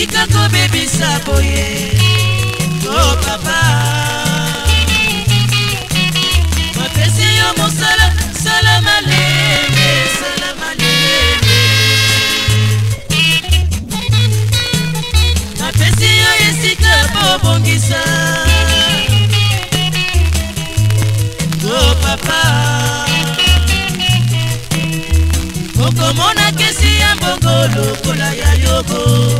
tika kobebisa boye o oh, papa mapesi yo mosala sala maleme sala maleme mapesi yo esika bobongisa o oh, papa okomona kesi ya mbongo lokola ya yobo